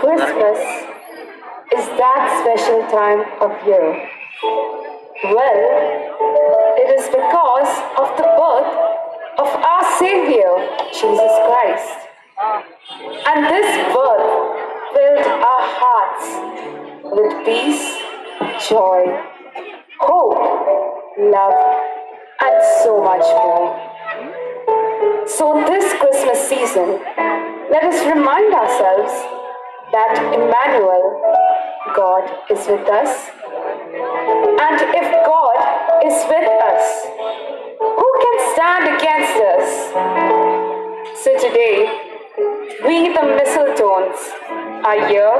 Christmas is that special time of year. Well, it is because of the birth of our Savior, Jesus Christ. And this birth filled our hearts with peace, joy, hope, love, and so much more. So, this Christmas season, let us remind ourselves that Emmanuel, God is with us. And if God is with us, who can stand against us? So today, we the Milestones are here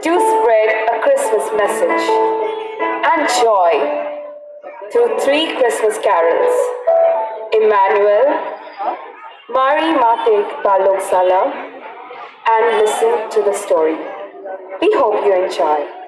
to spread a Christmas message and joy through three Christmas carols Emmanuel, Mari Matik Balogsala, and listen to the story. We hope you enjoy.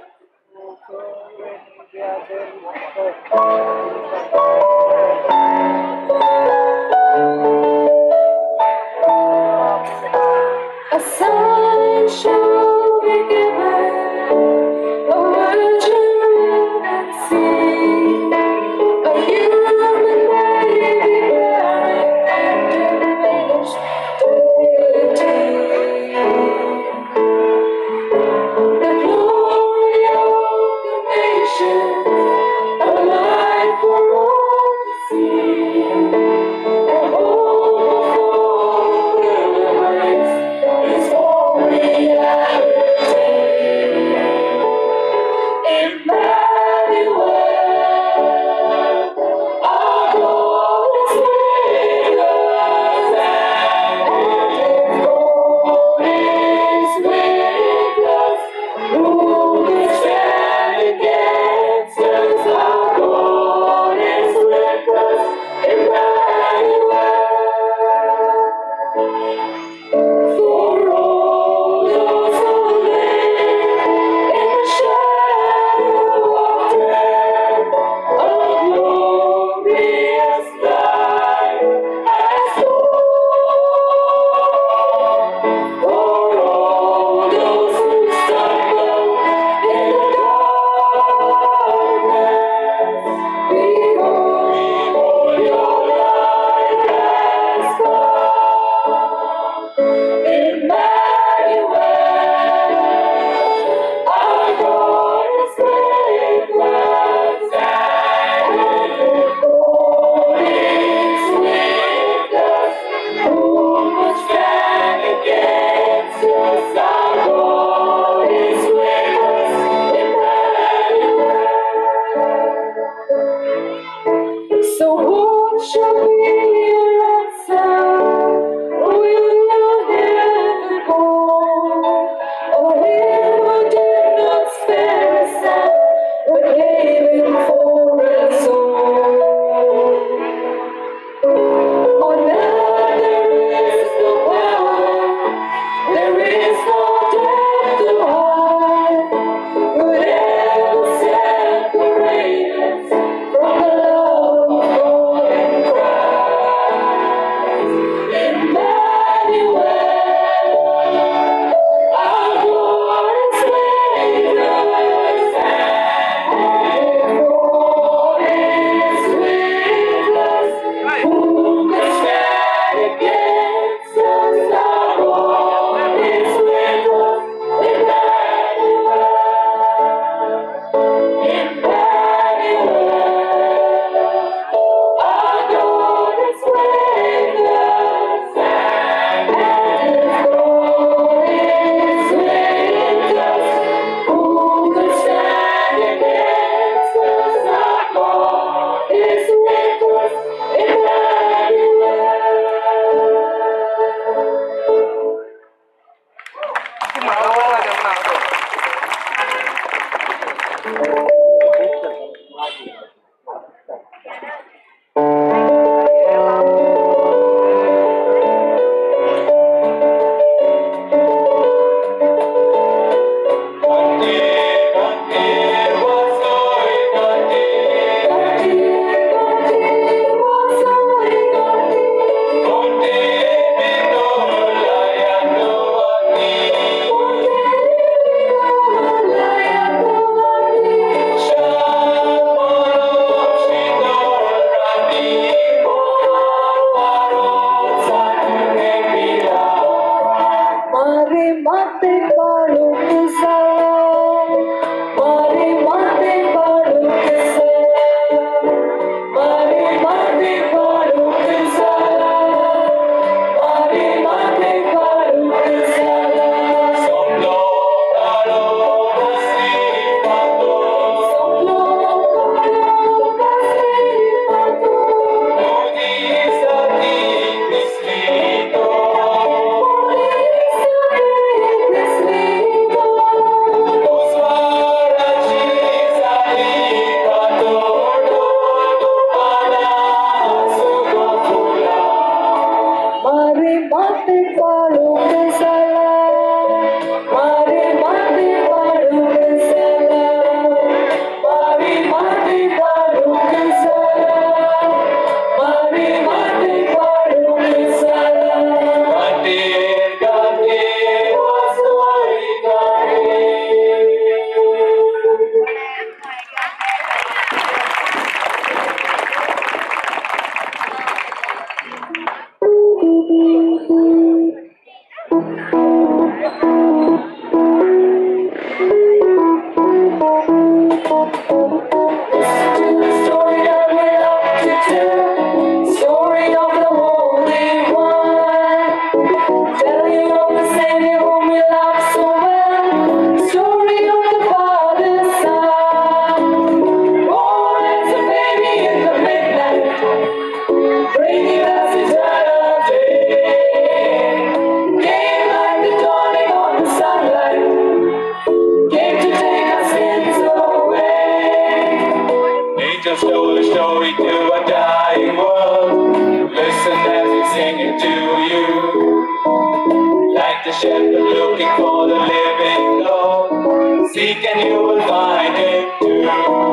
shepherd looking for the living Lord. Seek and you will find him too.